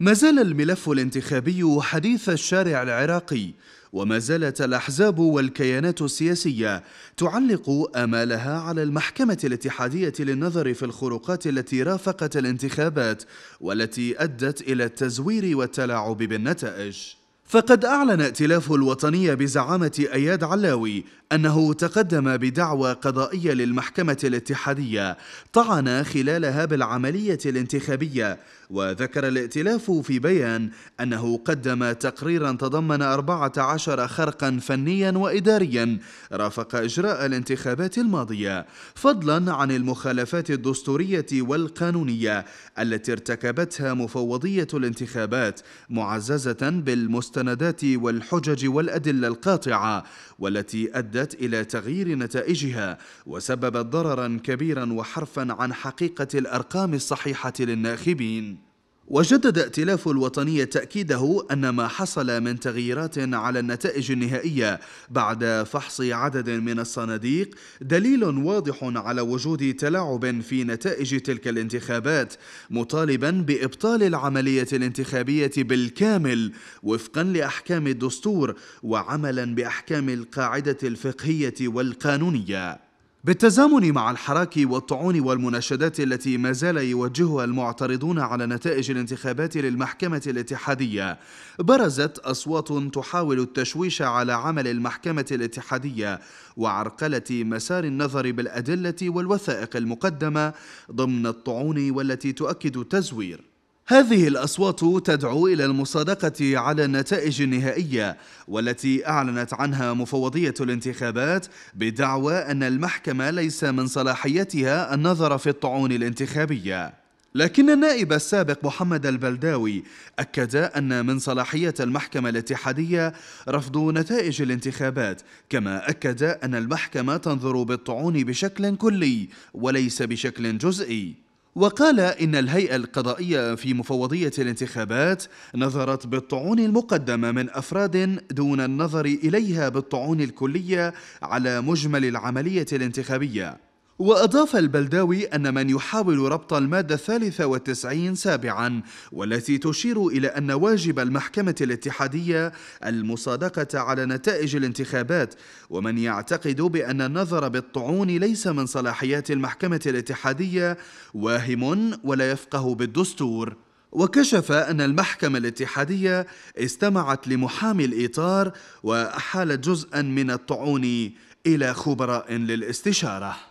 ما زال الملف الانتخابي حديث الشارع العراقي وما زالت الأحزاب والكيانات السياسية تعلق آمالها على المحكمة الاتحادية للنظر في الخروقات التي رافقت الانتخابات والتي أدت إلى التزوير والتلاعب بالنتائج. فقد أعلن ائتلاف الوطنية بزعامة أياد علاوي أنه تقدم بدعوى قضائية للمحكمة الاتحادية طعن خلالها بالعملية الانتخابية وذكر الائتلاف في بيان أنه قدم تقريرا تضمن 14 خرقا فنيا وإداريا رافق إجراء الانتخابات الماضية فضلا عن المخالفات الدستورية والقانونية التي ارتكبتها مفوضية الانتخابات معززة بالمستندات والحجج والأدلة القاطعة والتي أدت إلى تغيير نتائجها وسببت ضررا كبيرا وحرفا عن حقيقة الأرقام الصحيحة للناخبين. وجدد ائتلاف الوطنية تأكيده أن ما حصل من تغييرات على النتائج النهائية بعد فحص عدد من الصناديق دليل واضح على وجود تلاعب في نتائج تلك الانتخابات مطالبا بإبطال العملية الانتخابية بالكامل وفقا لأحكام الدستور وعملا بأحكام القاعدة الفقهية والقانونية. بالتزامن مع الحراك والطعون والمناشدات التي ما زال يوجهها المعترضون على نتائج الانتخابات للمحكمة الاتحادية برزت أصوات تحاول التشويش على عمل المحكمة الاتحادية وعرقلة مسار النظر بالأدلة والوثائق المقدمة ضمن الطعون والتي تؤكد التزوير. هذه الأصوات تدعو إلى المصادقة على النتائج النهائية والتي أعلنت عنها مفوضية الانتخابات بدعوى أن المحكمة ليس من صلاحيتها النظر في الطعون الانتخابية. لكن النائب السابق محمد البلداوي أكد أن من صلاحية المحكمة الاتحادية رفض نتائج الانتخابات كما أكد أن المحكمة تنظر بالطعون بشكل كلي وليس بشكل جزئي. وقال إن الهيئة القضائية في مفوضية الانتخابات نظرت بالطعون المقدمة من أفراد دون النظر إليها بالطعون الكلية على مجمل العملية الانتخابية. وأضاف البلداوي أن من يحاول ربط المادة الثالثة والتسعين سابعا والتي تشير إلى أن واجب المحكمة الاتحادية المصادقة على نتائج الانتخابات ومن يعتقد بأن النظر بالطعون ليس من صلاحيات المحكمة الاتحادية واهم ولا يفقه بالدستور. وكشف أن المحكمة الاتحادية استمعت لمحامي الإطار وأحالت جزءا من الطعون إلى خبراء للاستشارة.